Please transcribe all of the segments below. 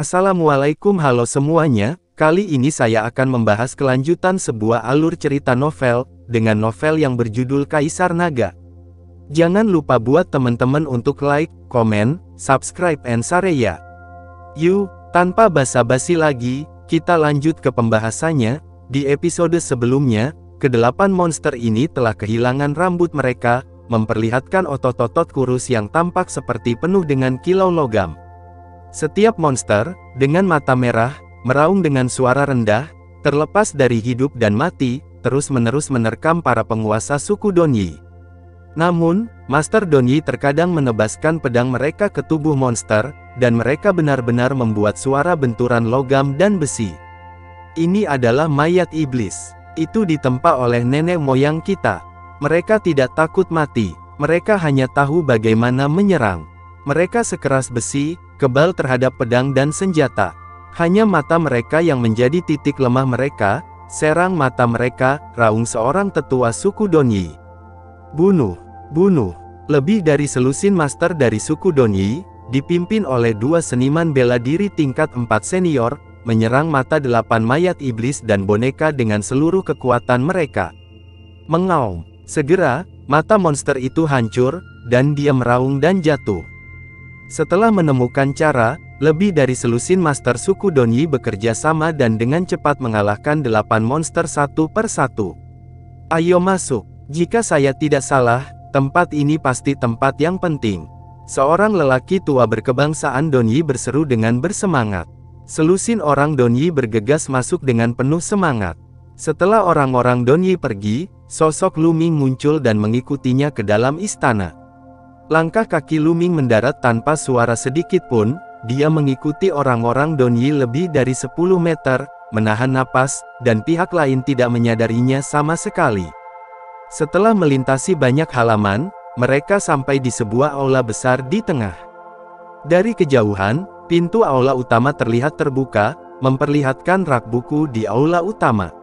Assalamualaikum halo semuanya, kali ini saya akan membahas kelanjutan sebuah alur cerita novel, dengan novel yang berjudul Kaisar Naga. Jangan lupa buat teman-teman untuk like, komen, subscribe and share ya. Yuk, tanpa basa-basi lagi, kita lanjut ke pembahasannya, di episode sebelumnya, kedelapan monster ini telah kehilangan rambut mereka, memperlihatkan otot-otot kurus yang tampak seperti penuh dengan kilau logam. Setiap monster, dengan mata merah, meraung dengan suara rendah, terlepas dari hidup dan mati, terus-menerus menerkam para penguasa suku Donyi. Namun, Master Donyi terkadang menebaskan pedang mereka ke tubuh monster, dan mereka benar-benar membuat suara benturan logam dan besi. Ini adalah mayat iblis. Itu ditempa oleh nenek moyang kita. Mereka tidak takut mati, mereka hanya tahu bagaimana menyerang. Mereka sekeras besi, kebal terhadap pedang dan senjata. Hanya mata mereka yang menjadi titik lemah mereka, serang mata mereka, raung seorang tetua suku Donyi. Bunuh, bunuh. Lebih dari selusin master dari suku Donyi, dipimpin oleh dua seniman bela diri tingkat 4 senior, menyerang mata delapan mayat iblis dan boneka dengan seluruh kekuatan mereka. Mengaum, segera, mata monster itu hancur, dan dia meraung dan jatuh. Setelah menemukan cara, lebih dari selusin master suku Donyi bekerja sama dan dengan cepat mengalahkan delapan monster satu per satu. Ayo masuk, jika saya tidak salah, tempat ini pasti tempat yang penting. Seorang lelaki tua berkebangsaan Donyi berseru dengan bersemangat. Selusin orang Donyi bergegas masuk dengan penuh semangat. Setelah orang-orang Donyi pergi, sosok Luming muncul dan mengikutinya ke dalam istana. Langkah kaki Luming mendarat tanpa suara sedikit pun, dia mengikuti orang-orang Donyi lebih dari 10 meter, menahan napas, dan pihak lain tidak menyadarinya sama sekali. Setelah melintasi banyak halaman, mereka sampai di sebuah aula besar di tengah. Dari kejauhan, pintu aula utama terlihat terbuka, memperlihatkan rak buku di aula utama.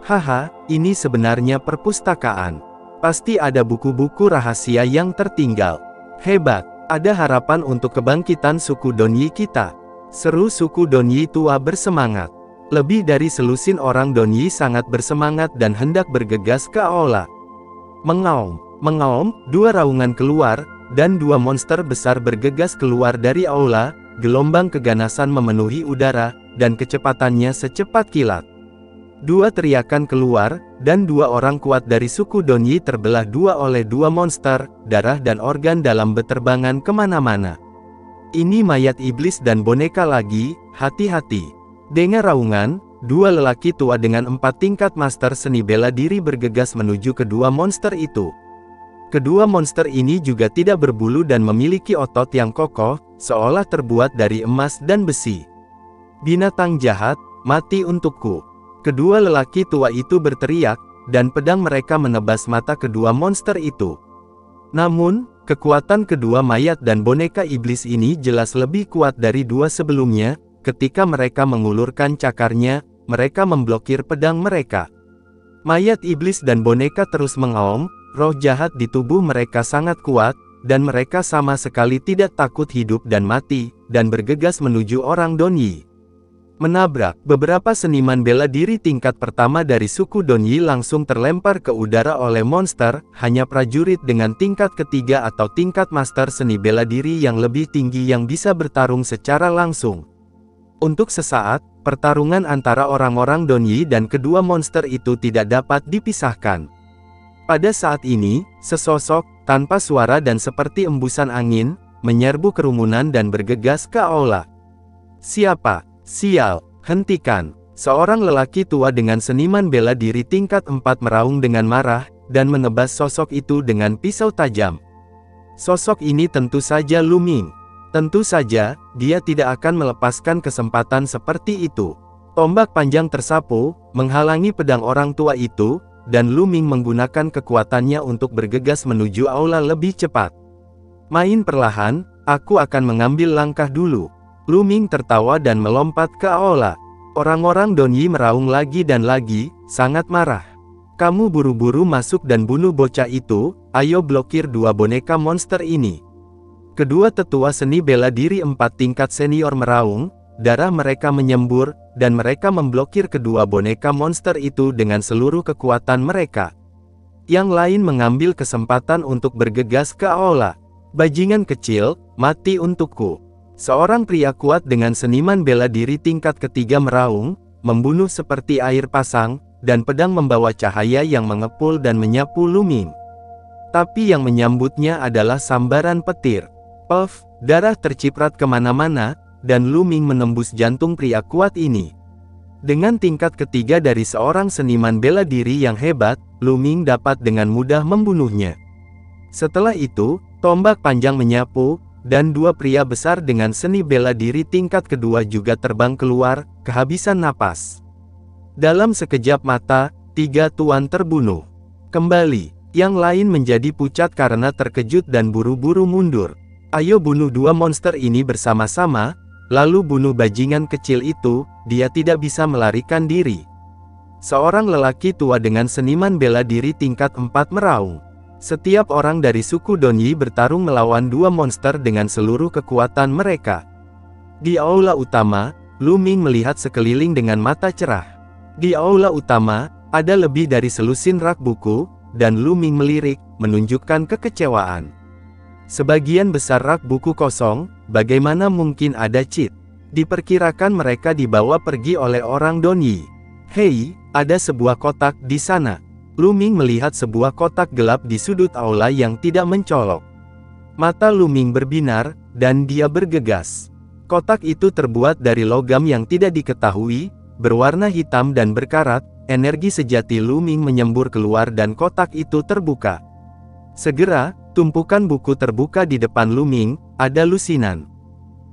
Haha, ini sebenarnya perpustakaan. Pasti ada buku-buku rahasia yang tertinggal. Hebat, ada harapan untuk kebangkitan suku Donyi kita. Seru suku Donyi tua bersemangat. Lebih dari selusin orang Donyi sangat bersemangat dan hendak bergegas ke aula. Mengaum, mengaum, dua raungan keluar, dan dua monster besar bergegas keluar dari aula, gelombang keganasan memenuhi udara, dan kecepatannya secepat kilat. Dua teriakan keluar, dan dua orang kuat dari suku Donyi terbelah dua oleh dua monster, darah dan organ dalam beterbangan ke mana-mana. Ini mayat iblis dan boneka lagi, hati-hati. Dengar raungan, dua lelaki tua dengan empat tingkat master seni bela diri bergegas menuju kedua monster itu. Kedua monster ini juga tidak berbulu dan memiliki otot yang kokoh, seolah terbuat dari emas dan besi. Binatang jahat, mati untukku. Kedua lelaki tua itu berteriak, dan pedang mereka menebas mata kedua monster itu. Namun, kekuatan kedua mayat dan boneka iblis ini jelas lebih kuat dari dua sebelumnya, ketika mereka mengulurkan cakarnya, mereka memblokir pedang mereka. Mayat iblis dan boneka terus mengaum, roh jahat di tubuh mereka sangat kuat, dan mereka sama sekali tidak takut hidup dan mati, dan bergegas menuju orang Donyi. Menabrak, beberapa seniman bela diri tingkat pertama dari suku Donyi langsung terlempar ke udara oleh monster, hanya prajurit dengan tingkat ketiga atau tingkat master seni bela diri yang lebih tinggi yang bisa bertarung secara langsung. Untuk sesaat, pertarungan antara orang-orang Donyi dan kedua monster itu tidak dapat dipisahkan. Pada saat ini, sesosok, tanpa suara dan seperti embusan angin, menyerbu kerumunan dan bergegas ke aula. Siapa? Sial, hentikan. Seorang lelaki tua dengan seniman bela diri tingkat 4 meraung dengan marah, dan menebas sosok itu dengan pisau tajam. Sosok ini tentu saja Luming. Tentu saja, dia tidak akan melepaskan kesempatan seperti itu. Tombak panjang tersapu, menghalangi pedang orang tua itu, dan Luming menggunakan kekuatannya untuk bergegas menuju aula lebih cepat. Main perlahan, aku akan mengambil langkah dulu. Luming tertawa dan melompat ke aula. Orang-orang Donyi meraung lagi dan lagi, sangat marah. Kamu buru-buru masuk dan bunuh bocah itu, ayo blokir dua boneka monster ini. Kedua tetua seni bela diri empat tingkat senior meraung, darah mereka menyembur, dan mereka memblokir kedua boneka monster itu dengan seluruh kekuatan mereka. Yang lain mengambil kesempatan untuk bergegas ke aula. Bajingan kecil, mati untukku. Seorang pria kuat dengan seniman bela diri tingkat ketiga meraung, membunuh seperti air pasang, dan pedang membawa cahaya yang mengepul dan menyapu Luming. Tapi yang menyambutnya adalah sambaran petir. Puff, darah terciprat ke mana-mana, dan Luming menembus jantung pria kuat ini. Dengan tingkat ketiga dari seorang seniman bela diri yang hebat, Luming dapat dengan mudah membunuhnya. Setelah itu, tombak panjang menyapu, dan dua pria besar dengan seni bela diri tingkat kedua juga terbang keluar, kehabisan napas. Dalam sekejap mata, tiga tuan terbunuh. Kembali, yang lain menjadi pucat karena terkejut dan buru-buru mundur. Ayo bunuh dua monster ini bersama-sama, lalu bunuh bajingan kecil itu, dia tidak bisa melarikan diri. Seorang lelaki tua dengan seniman bela diri tingkat 4 meraung. Setiap orang dari suku Donyi bertarung melawan dua monster dengan seluruh kekuatan mereka. Di aula utama, Lu Ming melihat sekeliling dengan mata cerah. Di aula utama, ada lebih dari selusin rak buku, dan Lu Ming melirik, menunjukkan kekecewaan. Sebagian besar rak buku kosong, bagaimana mungkin ada cheat? Diperkirakan mereka dibawa pergi oleh orang Donyi. Hei, ada sebuah kotak di sana. Lu Ming melihat sebuah kotak gelap di sudut aula yang tidak mencolok. Mata Lu Ming berbinar, dan dia bergegas. Kotak itu terbuat dari logam yang tidak diketahui, berwarna hitam dan berkarat, Energi sejati Luming menyembur keluar dan kotak itu terbuka. Segera, tumpukan buku terbuka di depan Luming, ada lusinan.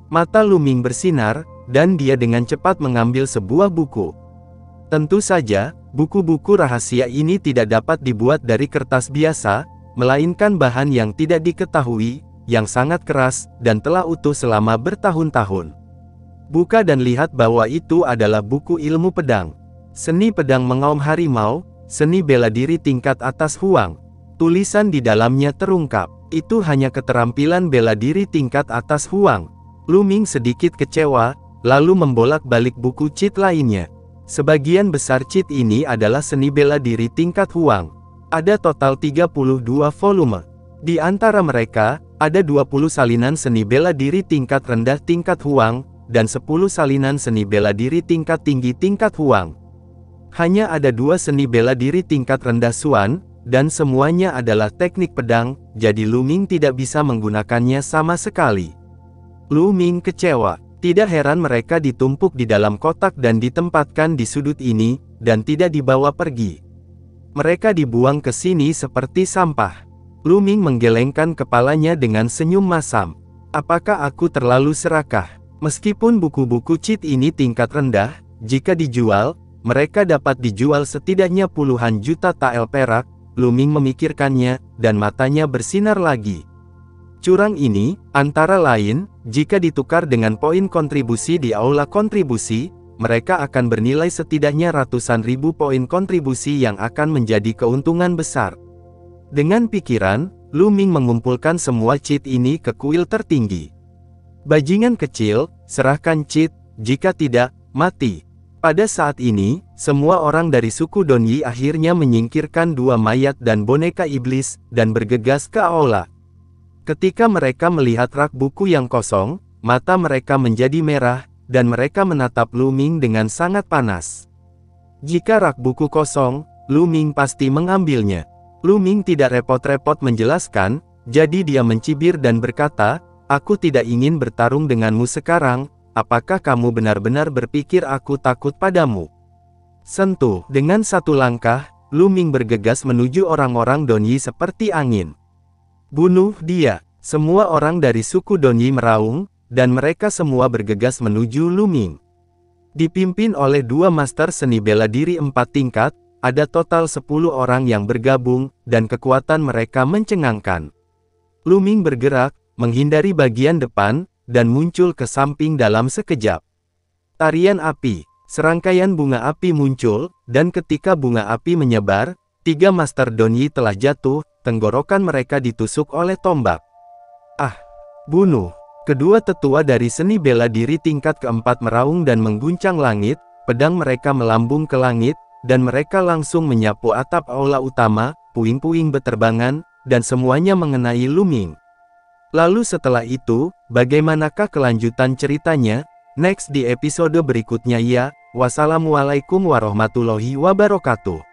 Mata Luming bersinar, dan dia dengan cepat mengambil sebuah buku. Tentu saja, buku-buku rahasia ini tidak dapat dibuat dari kertas biasa, melainkan bahan yang tidak diketahui, yang sangat keras, dan telah utuh selama bertahun-tahun. Buka dan lihat bahwa itu adalah buku ilmu pedang. Seni pedang mengaum harimau, seni bela diri tingkat atas Huang. Tulisan di dalamnya terungkap. Itu hanya keterampilan bela diri tingkat atas Huang. Luming sedikit kecewa, lalu membolak-balik buku cheat lainnya. Sebagian besar cheat ini adalah seni bela diri tingkat Huang. Ada total 32 volume. Di antara mereka, ada 20 salinan seni bela diri tingkat rendah tingkat Huang, dan 10 salinan seni bela diri tingkat tinggi tingkat Huang. Hanya ada dua seni bela diri tingkat rendah Suan, dan semuanya adalah teknik pedang, jadi Lu Ming tidak bisa menggunakannya sama sekali. Lu Ming kecewa. Tidak heran mereka ditumpuk di dalam kotak dan ditempatkan di sudut ini, dan tidak dibawa pergi. Mereka dibuang ke sini seperti sampah. Lu Ming menggelengkan kepalanya dengan senyum masam. Apakah aku terlalu serakah? Meskipun buku-buku cheat ini tingkat rendah, jika dijual, mereka dapat dijual setidaknya puluhan juta tael perak, Luming memikirkannya, dan matanya bersinar lagi. Curang ini, antara lain, jika ditukar dengan poin kontribusi di aula kontribusi, mereka akan bernilai setidaknya ratusan ribu poin kontribusi yang akan menjadi keuntungan besar. Dengan pikiran, Luming mengumpulkan semua cheat ini ke kuil tertinggi. Bajingan kecil, serahkan cheat, jika tidak, mati. Pada saat ini, semua orang dari suku Donyi akhirnya menyingkirkan dua mayat dan boneka iblis, dan bergegas ke aula. Ketika mereka melihat rak buku yang kosong, mata mereka menjadi merah, dan mereka menatap Luming dengan sangat panas. Jika rak buku kosong, Luming pasti mengambilnya. Luming tidak repot-repot menjelaskan, jadi dia mencibir dan berkata, Aku tidak ingin bertarung denganmu sekarang, apakah kamu benar-benar berpikir aku takut padamu? Sentuh, dengan satu langkah, Luming bergegas menuju orang-orang Donyi seperti angin. Bunuh dia, semua orang dari suku Donyi meraung, dan mereka semua bergegas menuju Luming. Dipimpin oleh dua master seni bela diri empat tingkat, ada total sepuluh orang yang bergabung, dan kekuatan mereka mencengangkan. Luming bergerak, menghindari bagian depan, dan muncul ke samping dalam sekejap. Tarian api, serangkaian bunga api muncul, dan ketika bunga api menyebar, tiga Master Donyi telah jatuh, tenggorokan mereka ditusuk oleh tombak. Ah! Bunuh! Kedua tetua dari seni bela diri tingkat keempat meraung dan mengguncang langit, pedang mereka melambung ke langit, dan mereka langsung menyapu atap aula utama, puing-puing beterbangan, dan semuanya mengenai Luming. Lalu setelah itu, bagaimanakah kelanjutan ceritanya? Next di episode berikutnya ya, wassalamualaikum warahmatullahi wabarakatuh.